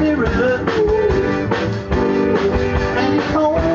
mirror And you told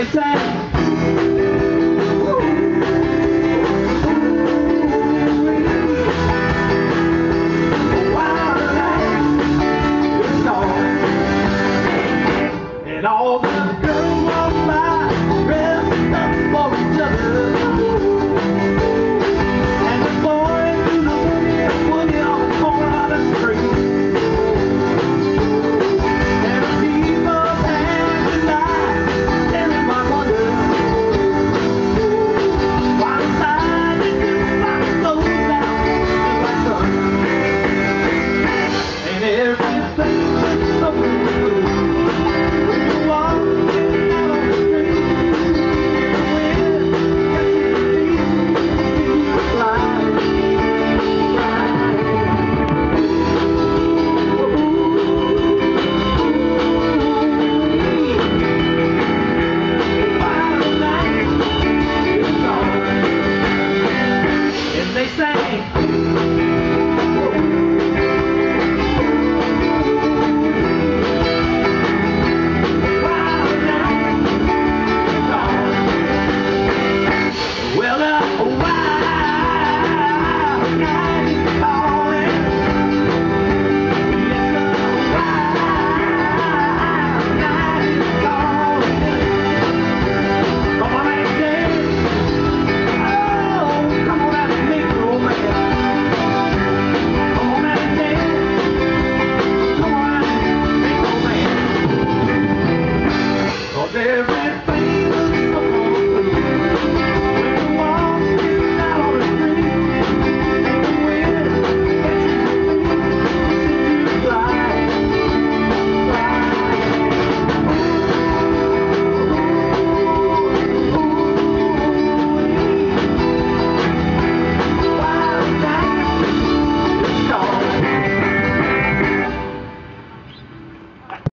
they say